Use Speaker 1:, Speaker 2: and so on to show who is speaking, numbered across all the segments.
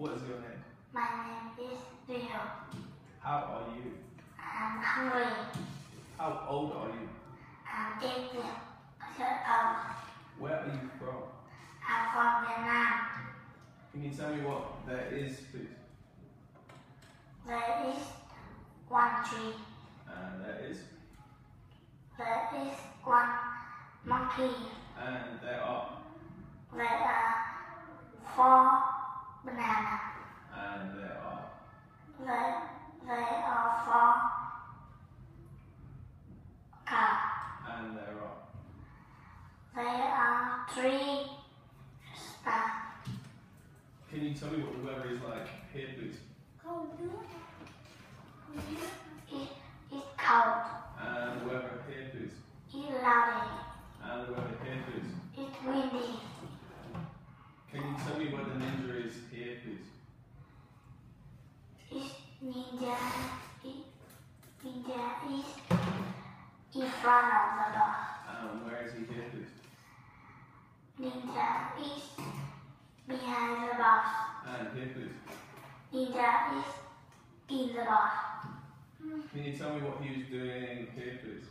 Speaker 1: What is your name?
Speaker 2: My name is Rio.
Speaker 1: How are you?
Speaker 2: I'm hungry.
Speaker 1: How old are you?
Speaker 2: I'm eight years old.
Speaker 1: Um, Where are you from?
Speaker 2: I'm from Vietnam.
Speaker 1: Can you tell me what there is, please?
Speaker 2: There is one tree.
Speaker 1: And there is.
Speaker 2: There is one monkey.
Speaker 1: And there are.
Speaker 2: There are four bananas.
Speaker 1: And there are.
Speaker 2: There, there are four cows.
Speaker 1: And there are.
Speaker 2: There are three stars.
Speaker 1: Can you tell me what the weather is like here, please?
Speaker 2: It, it's cold.
Speaker 1: And the weather here, please.
Speaker 2: It's cloudy.
Speaker 1: And the weather here, please.
Speaker 2: It's windy.
Speaker 1: Can you tell me where the ninja is here, please?
Speaker 2: Ninja. Ninja is in front of the door.
Speaker 1: And where is he please?
Speaker 2: Ninja is behind the box.
Speaker 1: And here, please.
Speaker 2: Ninja is in the box.
Speaker 1: Can you tell me what he was doing here, please?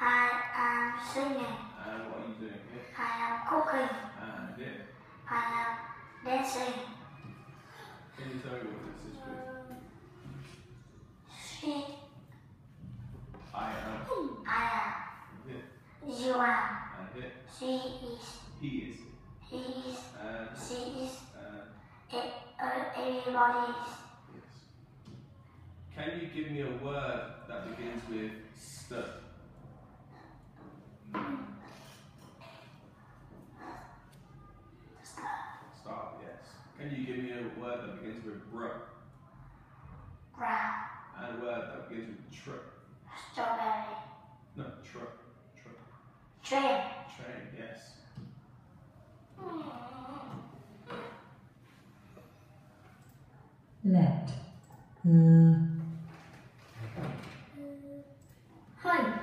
Speaker 2: I am singing.
Speaker 1: And what are you doing here?
Speaker 2: I am cooking.
Speaker 1: And here.
Speaker 2: I am dancing.
Speaker 1: Can you tell me what this is, please?
Speaker 2: She,
Speaker 1: I am
Speaker 2: I am. You are.
Speaker 1: And here.
Speaker 2: She is.
Speaker 1: He is.
Speaker 2: He is.
Speaker 1: And,
Speaker 2: She is.
Speaker 1: and
Speaker 2: uh, everybody is.
Speaker 1: yes. Can you give me a word that begins with st? Start, yes. Can you give me a word that begins with br
Speaker 2: Brown.
Speaker 1: and a word that begins with tr?
Speaker 2: Strawberry.
Speaker 1: No, tr. Tr.
Speaker 2: Train.
Speaker 1: Train, yes.
Speaker 3: let uh,
Speaker 2: Hơi.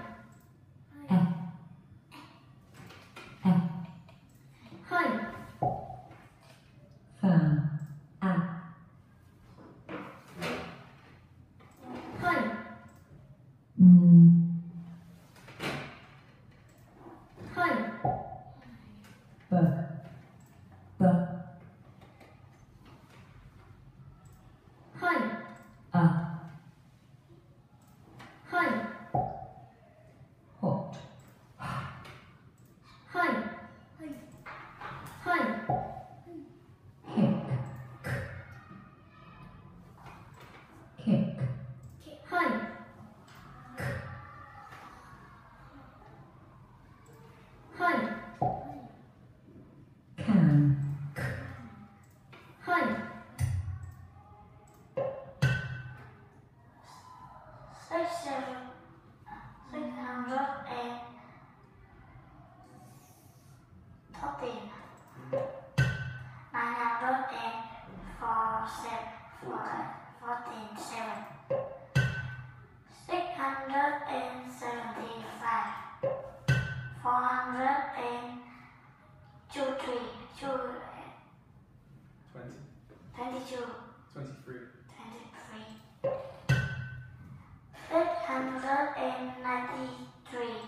Speaker 3: seven,
Speaker 2: fourteen. Fourteen, seven. Six hundred and seventy-five. Four hundred and two, three, two. Twenty. Twenty-two. Twenty-three. Twenty-three. Eight hundred and ninety-three.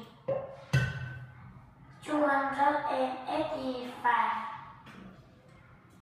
Speaker 2: Two
Speaker 1: hundred
Speaker 2: and
Speaker 1: eighty-five.